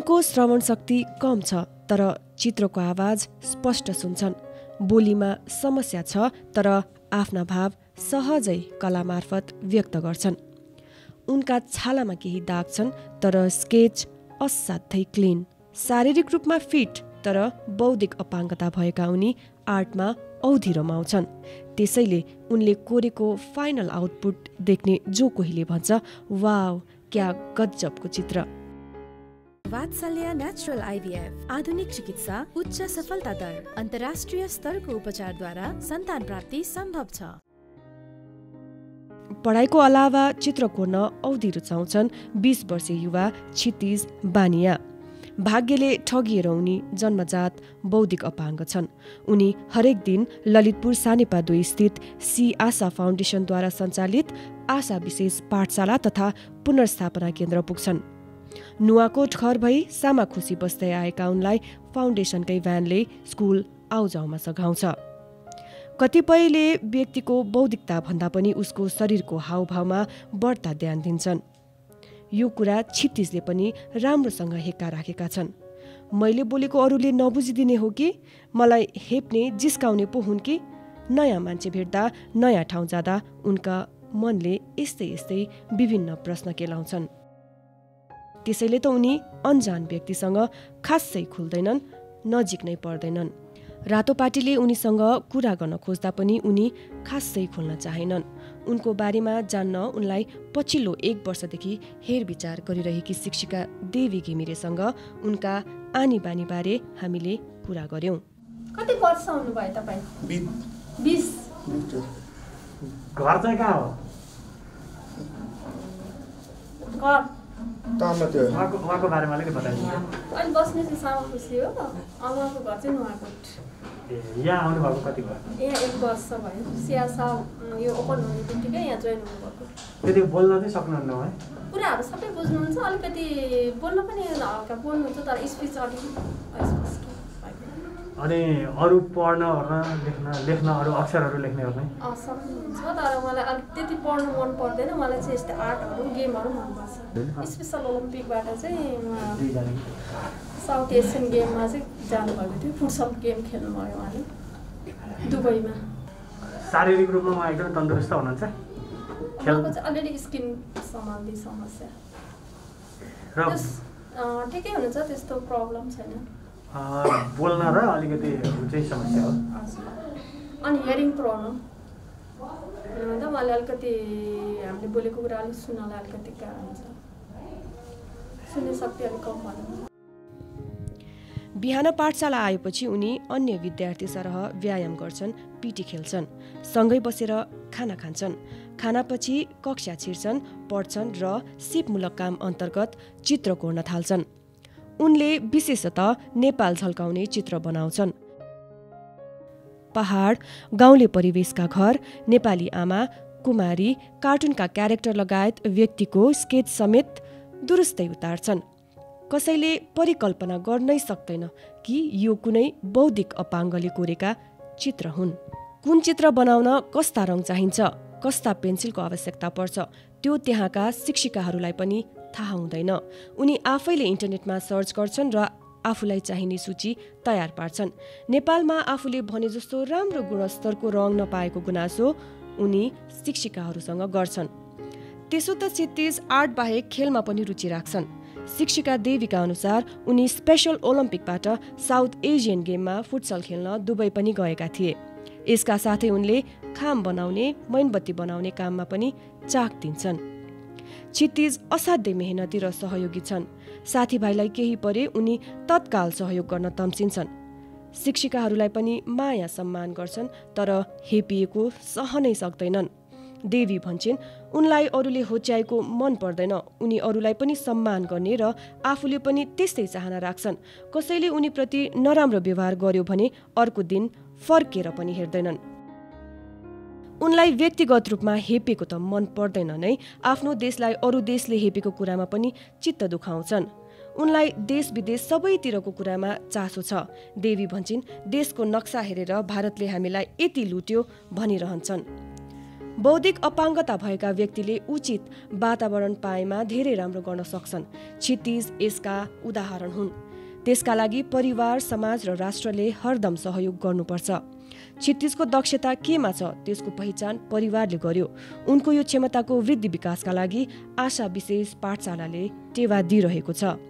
उनको श्रवण शक्ति कम छ तर चित्रको आवाज स्पष्ट सुन्छन्। बोलीमा समस्या छ तर आफ्ना भाव सहजै कला मार्फत व्यक्त गर्छन्। उनका छालामा केही दाग छन् तर स्केच असाध्यै क्लिन। शारीरिक रूपमा फिट तर बौद्धिक अपाङ्गता भएका उनी आर्टमा औधी रमाउँछन्। त्यसैले उनले कोरेको फाइनल आउटपुट देख्ने जो कोहीले भन्छ वाव क्या गजबको चित्र। वात्सल्य नेचुरल आइभीएफ आधुनिक चिकित्सा उच्च सफलता दर अन्तर्राष्ट्रिय स्तरको उपचारद्वारा सन्तान प्राप्ति सम्भव छ। पढाइको अलावा चित्र कोर्न औधी रुचाउँछन् बिस वर्षीय युवा क्षितिज बानिया। भाग्यले ठगिएर उनी जन्मजात बौद्धिक अपाङ्ग छन्। उनी हरेक दिन ललितपुर सानेपा दुई स्थित सी आशा फाउन्डेसनद्वारा सञ्चालित आशा विशेष पाठशाला तथा पुनर्स्थापना केन्द्र पुग्छन्। नुवाकोट घर भई सामा खुसी बस्दै आएका उनलाई फाउन्डेसनकै भ्यानले स्कुल आउजाउमा सघाउँछ। कतिपयले व्यक्तिको बौद्धिकता भन्दा पनि उसको शरीरको हावभावमा बढ्ता ध्यान दिन्छन्। यो कुरा छित्तिसले पनि राम्रोसँग हेक्का राखेका छन्। मैले बोलेको अरूले नबुझिदिने हो कि? मलाई हेप्ने जिस्काउने पो हुन् कि? नयाँ मान्छे भेट्दा नयाँ ठाउँ जाँदा उनका मनले यस्तै यस्तै विभिन्न प्रश्न केलाउँछन्। त्यसैले त उनी अन्जान व्यक्तिसँग खासै खुल्दैनन् नजिक नै पर्दैनन्। रातोपाटीले उनीसँग कुरा गर्न खोज्दा पनि उनी खासै खोल्न चाहेनन्। उनको बारेमा जान्न उनलाई पछिल्लो एक वर्षदेखि हेरविचार गरिरहेकी शिक्षिका देवी घिमिरेसँग उनका आनी बानीबारे हामीले कुरा गर्यौँ कति वर्ष हुनुभयो तपाईँ? घर चाहिँ कहाँ हो? घर। तामा त्यो। उहाँको उहाँको बारेमा अलिकति बताइदिनु अनि बस्ने चाहिँ सामा खुसी हो। उहाँको घर चाहिँ नुहाकोट ए यहाँ आउनुभएको कति भयो? यहाँ एक वर्ष भयो। सियासा यो ओपन हुने बित्तिकै यहाँ जोइन हुनुभएको। त्यति बोल्न चाहिँ सक्नुहुन्न है कुराहरू सबै बुझ्नुहुन्छ। अलिकति बोल्न पनि हल्का बोल्नुहुन्छ तर स्पिच अलिक। अनि अरू पढ्न ओर्न लेख्न लेख्न अरू अक्षरहरू लेख्ने ओर्ने सक्नुहुन्छ तर मलाई अलिक त्यति पढ्नु मन पर्दैन। मलाई चाहिँ यस्तो आर्टहरू गेमहरू मनपर्छ स्पेसल ओलम्पिकबाट चाहिँ साउथ एसियन गेममा चाहिँ जानुभएको थियो। फुटसल गेम खेल्नुभयो उहाँले दुबईमा। शारीरिक रूपमा उहाँ एकदमै तन्दुरुस्त हुनुहुन्छ? चाहिँ अलिअलि स्किन सम्बन्धी समस्या। ठिकै हुनुहुन्छ त्यस्तो प्रब्लम छैन। बोल्न र अलिकति चाहिँ समस्या हो। हजुर। अनि हियरिङ प्रब्लम हुँदा उहाँले अलिकति हामीले बोलेको कुरा अलिक सुन्नलाई अलिकति गाह्रो हुन्छ। सुन्ने शक्ति अलिक कम भनौँ बिहान पाठशाला आएपछि उनी अन्य विद्यार्थी सरह व्यायाम गर्छन् पिटी खेल्छन् सँगै बसेर खाना खान्छन्। खानापछि कक्षा छिर्छन् पढ्छन् र सिपमूलक काम अन्तर्गत चित्र कोर्न थाल्छन्। उनले विशेषतः नेपाल झल्काउने चित्र बनाउँछन्। पहाड गाउँले परिवेशका घर नेपाली आमा कुमारी कार्टुनका क्यारेक्टर लगायत व्यक्तिको स्केच समेत दुरुस्तै उतार्छन्। कसैले परिकल्पना गर्नै सक्दैन कि यो कुनै बौद्धिक अपाङ्गले कोरेका चित्र हुन्। कुन चित्र बनाउन कस्ता रङ चाहिन्छ? कस्ता पेन्सिलको आवश्यकता पर्छ। त्यो त्यहाँका शिक्षिकाहरूलाई पनि थाहा हुँदैन। उनी आफैले इन्टरनेटमा सर्च गर्छन् र आफूलाई चाहिने सूची तयार पार्छन्। नेपालमा आफूले भने जस्तो राम्रो गुणस्तरको रङ नपाएको गुनासो उनी शिक्षिकाहरूसँग गर्छन्। त्यसो त क्षितिज आर्ट बाहेक खेलमा पनि रुचि राख्छन्। शिक्षिका देवीका अनुसार उनी स्पेसल ओलम्पिकबाट साउथ एसियन गेममा फुटसल खेल्न दुबई पनि गएका थिए। यसका साथै उनले खाम बनाउने मैनबत्ती बनाउने काममा पनि चाक दिन्छन्। क्षितिज असाध्यै मेहनती र सहयोगी छन्। साथीभाइलाई केही परे उनी तत्काल सहयोग गर्न तम्सिन्छन्। शिक्षिकाहरूलाई पनि माया सम्मान गर्छन् तर हेपिएको सहनै सक्दैनन्। देवी भन्छन् उनलाई अरूले होच्याएको मन पर्दैन। उनी अरूलाई पनि सम्मान गर्ने र आफूले पनि त्यस्तै चाहना राख्छन्। कसैले उनीप्रति नराम्रो व्यवहार गर्यो भने अर्को दिन फर्केर पनि हेर्दैनन्। उनलाई व्यक्तिगत रूपमा हेपेको त मन पर्दैन नै आफ्नो देशलाई अरू देशले हेपेको कुरामा पनि चित्त दुखाउँछन्। उनलाई देश विदेश सबैतिरको कुरामा चासो छ। देवी भन्छन् देशको नक्सा हेरेर भारतले हामीलाई यति लुट्यो भनिरहन्छन्। बौद्धिक अपाङ्गता भएका व्यक्तिले उचित वातावरण पाएमा धेरै राम्रो गर्न सक्छन्। क्षितिज यसका उदाहरण हुन्। त्यसका लागि परिवार समाज र राष्ट्रले हरदम सहयोग गर्नुपर्छ। क्षितिजको दक्षता केमा छ त्यसको पहिचान परिवारले गर्यो। उनको यो क्षमताको वृद्धि विकासका लागि आशा विशेष पाठशालाले टेवा दिइरहेको छ।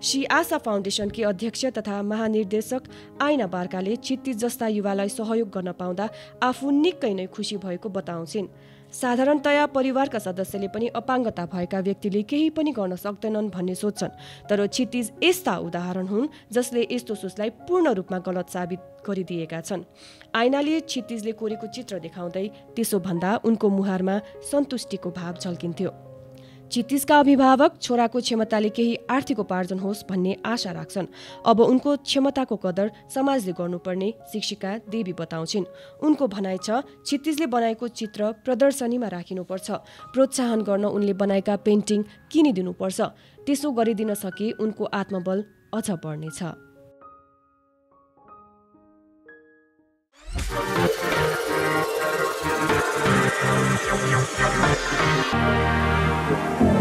श्री आशा फाउन्डेसनकी अध्यक्ष तथा महानिर्देशक आइना बार्काले क्षितिज जस्ता युवालाई सहयोग गर्न पाउँदा आफू निकै नै खुसी भएको बताउँछिन्। साधारणतया परिवारका सदस्यले पनि अपाङ्गता भएका व्यक्तिले केही पनि गर्न सक्दैनन् भन्ने सोध्छन् तर क्षितिज यस्ता उदाहरण हुन् जसले यस्तो सोचलाई पूर्ण रूपमा गलत साबित गरिदिएका छन्। आइनाले क्षितिजले कोरेको चित्र देखाउँदै त्यसो भन्दा उनको मुहारमा सन्तुष्टिको भाव झल्किन्थ्यो। क्षितिजका अभिभावक छोराको क्षमताले केही आर्थिक उपार्जन होस् भन्ने आशा राख्छन्। अब उनको क्षमताको कदर समाजले गर्नुपर्ने शिक्षिका देवी बताउँछिन्। उनको भनाइ छ क्षितिजले बनाएको चित्र प्रदर्शनीमा राखिनुपर्छ। प्रोत्साहन गर्न उनले बनाएका पेन्टिङ किनिदिनुपर्छ। त्यसो गरिदिन सके उनको आत्मबल अझ बढ्नेछ। Thank you.